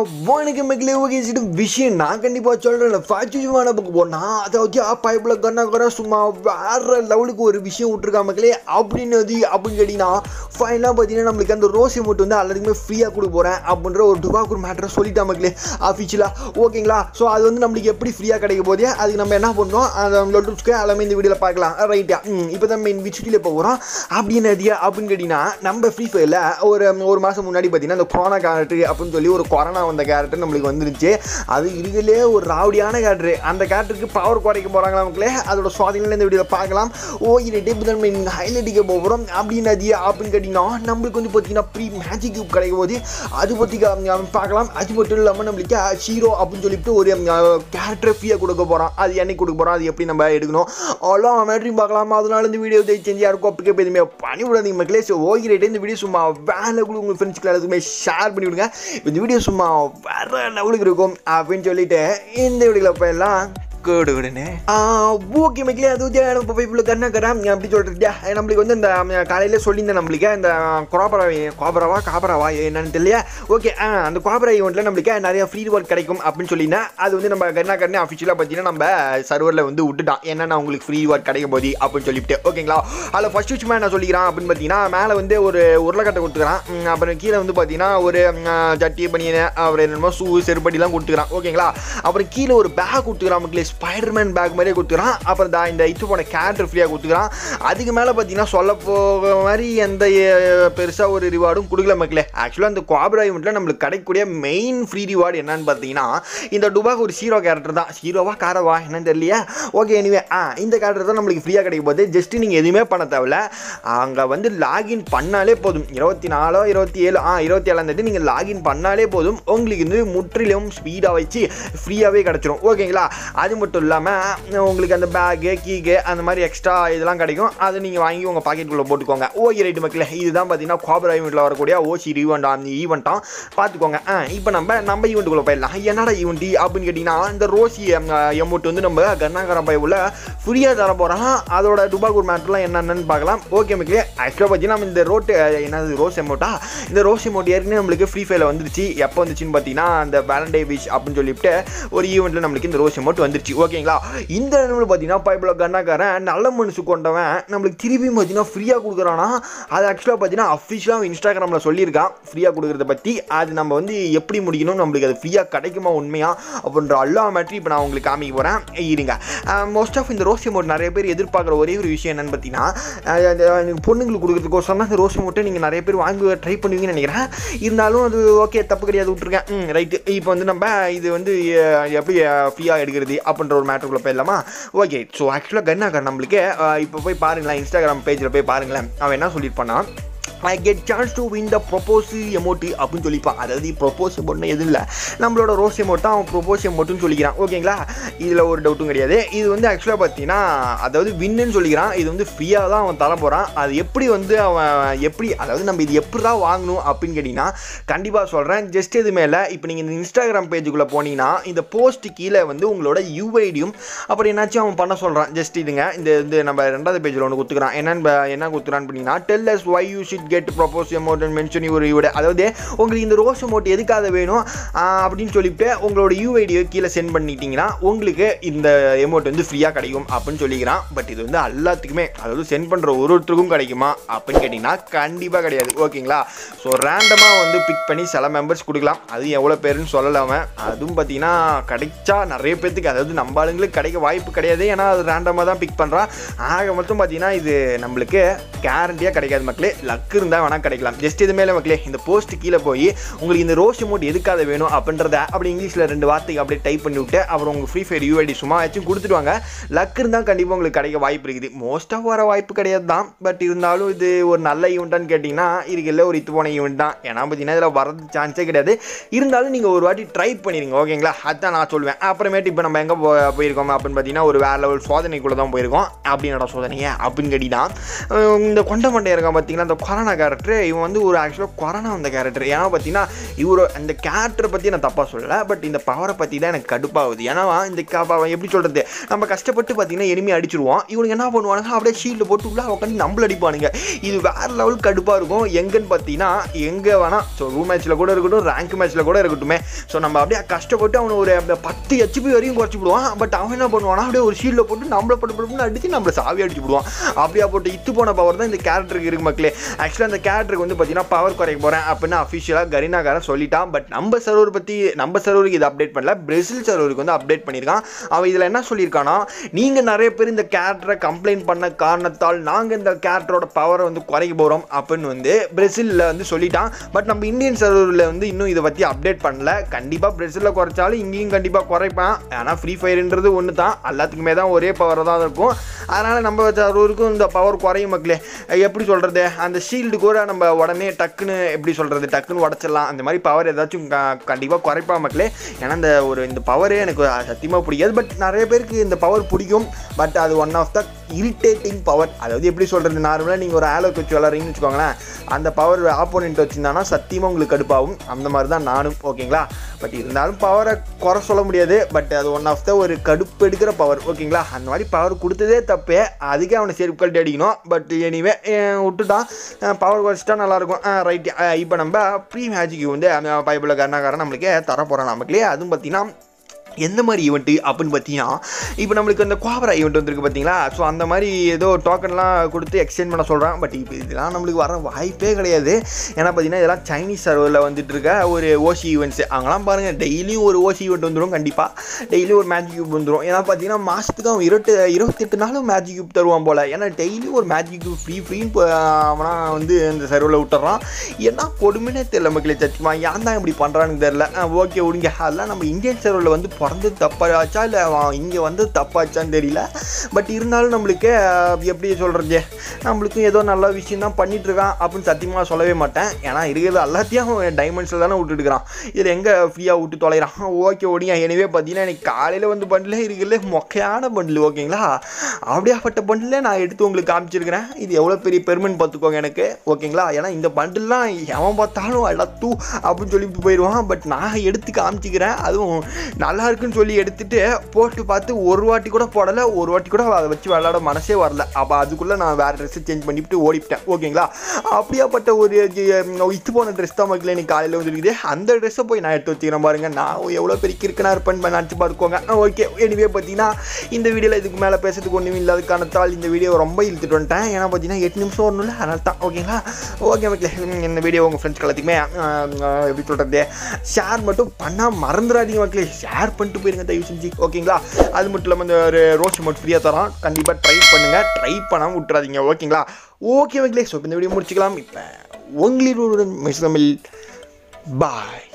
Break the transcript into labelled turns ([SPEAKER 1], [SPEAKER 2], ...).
[SPEAKER 1] வணக்கம் மக்களே ஓகே விஷயம் நான் கண்டிப்பாக சொல்கிறேன் ஃபாச்சுமான பக்கம் போனா அதாவது பைப்பில் கண்ணா கண்ணா சும்மா வேற லெவலுக்கு ஒரு விஷயம் விட்ருக்கா மக்களே. அப்படின்னு அது அப்படின்னு கேட்டிங்கன்னா ஃபைனலாக பார்த்தீங்கன்னா நம்மளுக்கு அந்த ரோஸ் அமௌண்ட் வந்து எல்லாருக்குமே ஃப்ரீயாக கொடுக்க போகிறேன் அப்படின்ற ஒரு டுபாக்கூர் மேட்டரை சொல்லிட்டா மக்களே அஃபிஷியலாக ஓகேங்களா ஸோ அது வந்து நம்மளுக்கு எப்படி ஃப்ரீயாக கிடைக்க போதே அதுக்கு நம்ம என்ன பண்ணோம் அந்த லொட்டுக்கு எல்லாமே இந்த வீடியோவில் பார்க்கலாம். ரைட்டா இப்போ தான் மெயின் விச்சுக்கிலே போகிறோம் அப்படின்னு அதியா அப்படின்னு கேட்டிங்கன்னா நம்ம ஃப்ரீ ஃபயரில் ஒரு ஒரு மாதம் முன்னாடி பார்த்தீங்கன்னா அந்த கொரோனா கேரக்டர் அப்படின்னு சொல்லி ஒரு கொரோனா வந்த கேரக்டர் நம்மளுக்கு வந்துருச்சு. அது இதுலேயே ஒரு ராவடியான கேரக்டர் அந்த கேரக்டருக்கு பவர் குறைக்க போகிறாங்களா மக்களே? அதோட சுவாதினில் இந்த வீடியோவில் பார்க்கலாம். ஓ இது டேப் தான் நீங்கள் ஹைலைட்டிக்க போகிறோம் அப்படின்னு அது அப்படின்னு கேட்டிங்கன்னா நம்மளுக்கு வந்து பார்த்தீங்கன்னா ப்ரீ மேஜிக் கியூப் கிடைக்கும் போது அது பற்றி பார்க்கலாம். அது மட்டும் இல்லாமல் நம்மளுக்கு ஹீரோ அப்படின்னு சொல்லிட்டு ஒரு கேரக்டர் ஃப்ரீயாக கொடுக்க போகிறோம் அது என்னைக்கு கொடுக்க போகிறோம் அது எப்படி நம்ம எடுக்கணும்? அவ்வளோ மேட்ரியும் பார்க்கலாம். அதனால இந்த வீடியோ செஞ்சு யாருக்கும் அப்படி எதுவுமே பண்ணி விடாதீங்க மக்களே. ஸோ ஓகே ரைட்டு இந்த வீடியோ சும்மா வேலை கூட உங்கள் ஃப்ரெண்ட்ஸ்க்கு எல்லாத்துக்குமே ஷேர் பண்ணி விடுங்க. இந்த வீடியோ சும்மா வேற லெவலுக்கு இருக்கும் அப்படின்னு சொல்லிட்டு இந்த வீடியோவில் போயெல்லாம் கூடு ஓகே மக்களே அது வந்து நம்ம பைப்பில் கண்ணா கரா அப்படி சொல்கிறீங்க நம்மளுக்கு வந்து இந்த காலையில் சொல்லியிருந்தேன் நம்மளுக்கு. இந்த கோபரா கோபராவா காபராவா என்னன்னு தெரியல ஓகே அந்த கோபரா ஈவெண்ட்டில் நம்மளுக்கு நிறைய ஃப்ரீ ஒர்க் கிடைக்கும் அப்படின்னு சொல்லியிருந்தேன். அது வந்து நம்ம கண்ணா கண்ணே அஃபிஷியலாக பார்த்தீங்கன்னா நம்ம சர்வரில் வந்து விட்டுட்டான். என்னென்ன உங்களுக்கு ஃப்ரீ ஒர்க் கிடைக்கும் போது அப்படின்னு சொல்லிவிட்டு. ஓகேங்களா? அதில் ஃபஸ்ட் விஷயமா என்ன சொல்லிக்கிறான் அப்படின்னு பார்த்தீங்கன்னா மேலே வந்து ஒரு உருளைக்கட்டை கொடுத்துக்கிறான். அப்புறம் கீழே வந்து பார்த்தீங்கன்னா ஒரு ஜட்டி பனியனை அப்புறம் என்னமோ ஷூ செருப்படிலாம் கொடுத்துக்கிறான். ஓகேங்களா? அப்புறம் கீழே ஒரு பேக் கொடுத்துக்கிறான் மக்களே ஸ்பைடர்மேன் பேக் மாதிரியே கொடுத்துக்கிறான் அப்புறம் தான் இந்த இது போன கேரக்டர் ஃப்ரீயாக கொடுத்துக்கிறான் அதுக்கு மேலே பார்த்தீங்கன்னா சொல்ல போக மாதிரி எந்த பெருசாக ஒரு ரிவார்டும் கொடுக்கல மக்களே. ஆக்சுவலாக அந்த குவாப்ரா ஈவெண்ட்டில் நம்மளுக்கு கிடைக்கக்கூடிய மெயின் ஃப்ரீ ரிவார்டு என்னன்னு பார்த்தீங்கன்னா இந்த டுபாக் ஒரு ஹீரோ கேரக்டர் தான். ஹீரோவா காரவா என்னன்னு தெரியலையா. ஓகே எனிவே ஆ இந்த கேரக்டர் தான் நம்மளுக்கு ஃப்ரீயாக கிடைக்க போது ஜஸ்ட் நீங்கள் எதுவுமே பண்ண தேவையில்ல. அங்கே வந்து லாகின் பண்ணாலே போதும். இருபத்தி நாலோ இருபத்தி ஏழு ஆ இருபத்தி ஏழாம் தேதி நீங்கள் லாகின் பண்ணாலே போதும். உங்களுக்கு வந்து முற்றிலும் ஸ்பீடாக வச்சு ஃப்ரீயாகவே கிடச்சிரும். ஓகேங்களா அது மட்டும் இல்லாமல் உங்களுக்கு அந்த பேகு கீக்கு அந்த மாதிரி எக்ஸ்ட்ரா இதெல்லாம் கிடைக்கும். அதை நீங்கள் வாங்கி உங்கள் பாக்கெட்டுக்குள்ளே போட்டுக்கோங்க. ஓகே ரைட்டு மக்களே இதுதான் பார்த்தீங்கன்னா கோபர் ஈவெண்ட்டில் வரக்கூடிய ஓசி ஈவெண்ட்டாக அந்த ஈவெண்ட்டாக பார்த்துக்கோங்க ஆ இப்போ நம்ம நம்ம ஈவெண்ட்டுக்குள்ளே போயிடலாம். என்னடா ஈவெண்ட் அப்படின்னு கேட்டிங்கன்னா இந்த ரோசி எமௌண்ட் வந்து நம்ம கர்நாகரம் பை உள்ள ஃப்ரீயாக தர போகிறோம் அதோட டுபாகூர் மேட்டர்லாம் என்னென்னு பார்க்கலாம். ஓகே மக்களே ஆக்சுவலாக பார்த்தீங்கன்னா நம்ம இந்த ரோட்டு என்னது ரோஸ் எமௌண்ட்டா இந்த ரோஸ் எமௌண்ட் ஏற்கனவே நம்மளுக்கு ஃப்ரீ ஃபயரில் வந்துருச்சு. எப்போ வந்துச்சுன்னு பார்த்தீங்கன்னா அந்த வேலண்டை விஷ் அப்படின்னு சொல்லிட்டு ஒரு ஈவெண்ட்டில் நம்மளுக்கு இந்த ரோஸ் எமௌண்ட் வந்துருச்சு. ஓகேங்களா? இந்த நம்மளுக்கு பார்த்தீங்கன்னா பைப்பில் கண்ணாக்காரன் நல்ல மனசு கொண்டவன். நம்மளுக்கு திருப்பியும் பார்த்தீங்கன்னா ஃப்ரீயாக கொடுக்குறானா? அது ஆக்சுவலாக பார்த்தீங்கன்னா அஃபிஷியலாக இன்ஸ்டாகிராமில் சொல்லியிருக்கான். ஃப்ரீயாக கொடுக்குறத பற்றி அது நம்ம வந்து எப்படி முடிக்கணும்? நம்மளுக்கு அது ஃப்ரீயாக கிடைக்குமா உண்மையாக அப்படின்ற எல்லா மேட்ரி இப்போ நான் உங்களுக்கு காமிக்க போகிறேன் இருங்க. மோஸ்ட் ஆஃப் இந்த ரோஸ் அமௌண்ட் நிறைய பேர் எதிர்பார்க்குற ஒரே ஒரு விஷயம் என்னென்னு பார்த்தீங்கன்னா பொண்ணுங்களுக்கு கொடுக்குறதுக்கோசரம் தான் இந்த ரோஸ் அமௌண்ட்டை நீங்கள் நிறைய பேர் வாங்கி ட்ரை பண்ணுவீங்கன்னு நினைக்கிறேன். இருந்தாலும் அது ஓகே தப்பு கிடையாது விட்ருக்கேன் ரைட்டு இப்போ வந்து நம்ம இது வந்து எப்படி ஃப்ரீயாக எடுக்கிறது அப்படின்ற ஒரு மேட்டருக்குள்ளே போயிடலாமா? ஓகே ஸோ ஆக்சுவலாக கண்ணாக்கர் நம்மளுக்கு இப்போ போய் பாருங்களேன் இன்ஸ்டாகிராம் பேஜில் போய் பாருங்களேன். அவன் என்ன சொல்லியிருப்பான்னா I get chance to win the propose emote அப்படின்னு சொல்லிப்பான் அதாவது ப்ரொபோஸ் எமௌண்ட்னு எதுவும் இல்லை. நம்மளோட ரோஸ் எமோட் தான் அவன் ப்ரொபோஸ் எமௌண்ட்னு சொல்லிக்கிறான். ஓகேங்களா? இதில் ஒரு டவுட்டும் கிடையாது. இது வந்து ஆக்சுவலாக பார்த்தீங்கன்னா அதாவது வின்னுன்னு சொல்லிக்கிறான். இது வந்து ஃப்ரீயாக தான் அவன் தர போகிறான் அது எப்படி வந்து அவன் எப்படி அதாவது நம்ம இது எப்படி தான் வாங்கணும் அப்படின்னு கேட்டிங்கன்னா கண்டிப்பாக சொல்கிறேன் ஜஸ்ட் இது மேலே இப்போ நீங்கள் இந்த இன்ஸ்டாகிராம் பேஜுக்குள்ளே போனீங்கன்னா இந்த போஸ்ட் கீழே வந்து உங்களோட யூஐடியும் அப்புறம் என்னாச்சும் அவன் பண்ண சொல்கிறான் ஜஸ்ட் இதுங்க. இந்த இது நம்ம ரெண்டாவது பேஜில் ஒன்று கொடுத்துக்கிறான். என்னன்னு என்ன கொடுத்துறான்னு பார்த்தீங்கன்னா tell us why you should get propose amount mention your UID அதாவது உங்களுக்கு இந்த ரோஸ் அமௌண்ட் எதுக்காக வேணும்? அப்படின்னு சொல்லிவிட்டு உங்களோட யூஐடியை கீழே சென்ட் பண்ணிட்டீங்கன்னா உங்களுக்கு இந்த அமௌண்ட் வந்து ஃப்ரீயாக கிடைக்கும் அப்படின்னு சொல்லிக்கிறான். பட் இது வந்து எல்லாத்துக்குமே அதாவது சென்ட் பண்ணுற ஒரு ஒருத்தருக்கும் கிடைக்குமா அப்படின்னு கேட்டிங்கன்னா கண்டிப்பாக கிடையாது. ஓகேங்களா? ஸோ ரேண்டமாக வந்து பிக் பண்ணி சில மெம்பர்ஸ் கொடுக்கலாம். அது எவ்வளோ பேருன்னு சொல்லலாமல் அதுவும் பார்த்தீங்கன்னா கிடைச்சா நிறைய பேர்த்துக்கு அதாவது நம்ம ஆளுங்களுக்கு கிடைக்க வாய்ப்பு கிடையாது. ஏன்னா அது ரேண்டமாக தான் பிக் பண்ணுறான் ஆக மொத்தம் பார்த்தீங்கன்னா இது நம்மளுக்கு கேரண்டியாக கிடைக்காது மக்களே. லக்கு இருந்தால் வேணால் கிடைக்கலாம். ஜஸ்ட் இது மேலே மக்களே இந்த போஸ்ட் கீழே போய் உங்களுக்கு இந்த ரோஸ் மோட் எதுக்காக வேணும் அப்படின்றத அப்படி இங்கிலீஷில் ரெண்டு வார்த்தைக்கு அப்படியே டைப் பண்ணி விட்டு அப்புறம் உங்கள் ஃப்ரீ ஃபயர் யூஐடி சும்மா வச்சு கொடுத்துருவாங்க லக் இருந்தால் கண்டிப்பாக உங்களுக்கு கிடைக்க வாய்ப்பு இருக்குது. மோஸ்ட்டாக வர வாய்ப்பு கிடையாது தான் பட் இருந்தாலும் இது ஒரு நல்ல ஈவெண்ட்டான்னு கேட்டிங்கன்னா இருக்குல்ல ஒரு இது போன ஈவெண்ட் தான். ஏன்னா பார்த்தீங்கன்னா இதில் வரது சான்ஸே கிடையாது. இருந்தாலும் நீங்கள் ஒரு வாட்டி ட்ரை பண்ணிடுங்க ஓகேங்களா அதுதான் நான் சொல்லுவேன் அப்புறமேட்டு இப்போ நம்ம எங்கே போ போயிருக்கோம் அப்படின்னு பார்த்தீங்கன்னா ஒரு வேறு லெவல் சோதனைக்குள்ளே தான் போயிருக்கோம் அப்படின்னோட சோதனையை அப்படின்னு கேட்டிங்கன்னா இந்த கொண்ட மண்டை இருக்கான் பார்த்தீங்கன்னா அந்த கொரோனா சூப்பரான கேரக்டர் இவன் வந்து ஒரு ஆக்சுவலாக கொரோனா வந்த கேரக்டர் ஏன்னா பார்த்தீங்கன்னா இவரோ அந்த கேரக்டரை பற்றி நான் தப்பாக சொல்லலை பட் இந்த பவரை பற்றி தான் எனக்கு கடுப்பாகுது. ஏன்னா இந்த க- எப்படி சொல்கிறது நம்ம கஷ்டப்பட்டு பார்த்தீங்கன்னா எனிமே அடிச்சிருவோம் இவனுக்கு என்ன பண்ணுவானுங்க? அப்படியே ஷீல்டு போட்டு உள்ள உட்காந்து நம்மள அடிப்பானுங்க. இது வேற லெவல் கடுப்பாக இருக்கும். எங்கன்னு பார்த்தீங்கன்னா எங்கே வேணால் ஸோ ரூம் மேட்ச்சில் கூட இருக்கட்டும் ரேங்க் மேட்ச்சில் கூட இருக்கட்டுமே. ஸோ நம்ம அப்படியே கஷ்டப்பட்டு அவனை ஒரு பத்து ஹெச்பி வரையும் குறைச்சி விடுவான். பட் அவன் என்ன பண்ணுவானா அப்படியே ஒரு ஷீல்டில் போட்டு நம்மள போட்டு போட்டு அடித்து நம்மளை சாவி அடிச்சு விடுவான். அப்படியா போட்டு இத்து போன பவர் தான் இந்த கேரக்டருக்கு இருக்கு மக்களே. ஆக்சுவலாக அந்த கேரக்டருக்கு வந்து பார்த்தீங்கன்னா பவர் குறைக்க போகிறேன் அப்படின்னு அஃபிஷியலாக கரீனாகாரன் சொல்லிட்டான். பட் நம்ம சர்வர் பற்றி நம்ம சர்வருக்கு இது அப்டேட் பண்ணல. பிரேசில் சர்வருக்கு வந்து அப்டேட் பண்ணியிருக்கான். அவன் இதில் என்ன சொல்லியிருக்கானா நீங்கள் நிறைய பேர் இந்த கேரக்டரை கம்ப்ளைண்ட் பண்ண காரணத்தால் நாங்கள் இந்த கேரக்டரோட பவரை வந்து குறைக்க போகிறோம் அப்படின்னு வந்து பிரேசிலில் வந்து சொல்லிட்டான். பட் நம்ம இந்தியன் சர்வரில் வந்து இன்னும் இதை பற்றி அப்டேட் பண்ணல. கண்டிப்பாக பிரேசிலில் குறைச்சாலும் இங்கேயும் கண்டிப்பாக குறைப்பான். ஆனால் ஃப்ரீ ஃபயர்ன்றது ஒன்று தான் எல்லாத்துக்குமே தான் ஒரே பவர் தான் இருக்கும். அதனால் நம்ம சர்வருக்கும் இந்த பவர் குறையும் மக்களே. எப்படி சொல்கிறது அந்த ஷீல்டு கூட நம்ம உடனே டக்குன்னு எப்படி சொல்கிறது டக்குன்னு உடச்சிடலாம். அந்த மாதிரி பவர் ஏதாச்சும் கண்டிப்பாக குறைப்பா மக்களே. ஏன்னா இந்த ஒரு இந்த பவரே எனக்கு சத்தியமாக பிடிக்காது. பட் நிறைய பேருக்கு இந்த பவர் பிடிக்கும். பட் அது one of the irritating power அதாவது எப்படி சொல்கிறது நார்மலாக நீங்கள் ஒரு ஆலோக்கு வச்சு விளாட்றீங்கன்னு வச்சுக்கோங்களேன். அந்த பவர் ஆப்போனண்ட் வச்சுருந்தானா சத்தியமாக உங்களுக்கு கடுப்பாகும். அந்த மாதிரி தான் நானும் ஓகேங்களா? பட் இருந்தாலும் பவரை குறை சொல்ல முடியாது. பட் அது ஒன் ஆஃப் த ஒரு கடுப்பு எடுக்கிற பவர் ஓகேங்களா? அந்த மாதிரி பவர் கொடுத்ததே தப்பே. அதுக்கே அவனை சேர்ப்பு கழட்டி அடிக்கணும். பட் எனிவே விட்டுட்டான். பவர் குறைச்சிட்டா நல்லாயிருக்கும். ரைட் இப்போ நம்ம ப்ரீ மேஜிக்கு வந்து பைபிளில் கருணாகாரன் நம்மளுக்கே தர போகிறான் நமக்குலே அதுவும் பார்த்தீங்கன்னா எந்த மாதிரி ஈவெண்ட்டு அப்படின்னு பார்த்தீங்கன்னா இப்போ நம்மளுக்கு அந்த குவாபரா ஈவெண்ட் வந்திருக்கு பார்த்தீங்களா? ஸோ அந்த மாதிரி ஏதோ டோக்கன்லாம் கொடுத்து எக்ஸ்சேஞ்ச் பண்ண சொல்கிறான் பட் இப்போ இதெல்லாம் நம்மளுக்கு வர வாய்ப்பே கிடையாது. ஏன்னா பார்த்தீங்கன்னா இதெல்லாம் சைனீஸ் சர்வரில் வந்துட்டு இருக்க ஒரு ஓசி ஈவெண்ட்ஸ் அவங்களாம் பாருங்கள் டெய்லியும் ஒரு ஓசி ஈவெண்ட் வந்துடும் கண்டிப்பாக டெய்லியும் ஒரு மேஜிக் கியூப் வந்துடும் ஏன்னா பார்த்தீங்கன்னா மாதத்துக்கு அவன் இருபத்து இருபத்தெட்டு நாளும் மேஜிக் கியூப் தருவான் போல். ஏன்னா டெய்லியும் ஒரு மேஜிக் கியூப் ஃப்ரீ ஃப்ரீன்னு அவனா வந்து அந்த சர்வரில் விட்டுறான். என்ன கொடுமைனே தெரியல மக்களே சத்தியமா? ஏன் தான் இப்படி பண்ணுறான்னு தெரில ஓகே விடுங்க. அதெல்லாம் நம்ம இந்தியன் சர்வரில் வந்து பிறந்து தப்பாச்சா இல்லை இங்கே வந்து தப்பாச்சான்னு தெரியல. பட் இருந்தாலும் நம்மளுக்கு எப்படி சொல்கிறது நம்மளுக்கும் ஏதோ நல்ல விஷயம் தான் பண்ணிட்டு இருக்கான் அப்படின்னு சத்தியமாக சொல்லவே மாட்டேன். ஏன்னா இருக்கிறது எல்லாத்தையும் டைமண்ட்ஸில் தானே விட்டுட்டு இருக்கிறான் இதில் எங்கே ஃப்ரீயாக விட்டு தொலைகிறான் ஓகே ஓடிங்க எனவே பார்த்தீங்கன்னா எனக்கு காலையில் வந்து பண்டில் இருக்கிறதுல மொக்கையான பண்டில் ஓகேங்களா அப்படியாப்பட்ட பண்டில் நான் எடுத்து உங்களுக்கு காமிச்சிருக்கிறேன். இது எவ்வளோ பெரிய பெருமைன்னு பார்த்துக்கோங்க எனக்கு ஓகேங்களா ஏன்னா இந்த பண்டில்லாம் எவன் பார்த்தாலும் அடத்து அப்படின்னு சொல்லி போயிடுவான். பட் நான் எடுத்து காமிச்சிக்கிறேன். அதுவும் நல்லா இருக்குன்னு சொல்லி எடுத்துட்டு போட்டு பார்த்து ஒரு வாட்டி கூட போடலை ஒரு வாட்டி கூட அதை வச்சு விளாட மனசே வரல. அப்போ அதுக்குள்ளே நான் வேறு ட்ரெஸ்ஸை சேஞ்ச் பண்ணிவிட்டு ஓடிவிட்டேன். ஓகேங்களா அப்படியாப்பட்ட ஒரு அஹ், இத்து போன ட்ரெஸ் தான் மக்கள் எனக்கு காலையில் வந்துருக்குது. அந்த ட்ரெஸ்ஸை போய் நான் எடுத்து வச்சுக்கிறேன் பாருங்க. நான் எவ்வளோ பெரிய கிறுக்கனாக இருப்பேன்னு நினச்சி பார்த்துக்கோங்க. ஓகே எனிவே பார்த்தீங்கன்னா இந்த வீடியோவில் இதுக்கு மேலே பேசுறதுக்கு ஒன்றும் இல்லாத காரணத்தால் இந்த வீடியோ ரொம்ப இழுத்துட்டு வந்துட்டேன். ஏன்னா பார்த்தீங்கன்னா எட்டு நிமிஷம் வரணும்ல அதனால தான். ஓகேங்களா ஓகே மக்களே இந்த வீடியோ உங்கள் ஃப்ரெண்ட்ஸ் எல்லாத்துக்குமே எப்படி சொல்கிறது ஷேர் மட்டும் பண்ணால் மறந்துடாதீங்க மக்களே. ஷேர் பண்ணிட்டு போயிருங்க தயவு செஞ்சு. ஓகேங்களா? அது மட்டும் இல்லாமல் இந்த ஒரு ரோஸ் மட்டும் ஃப்ரீயாக தரோம் கண்டிப்பாக ட்ரை பண்ணுங்கள் ட்ரை பண்ணாமல் விட்டுறாதீங்க. ஓகேங்களா? ஓகே ஓகே ஸோ இந்த வீடியோ முடிச்சுக்கலாம். இப்போ உங்களின் மிஸ் தமிழ் பாய்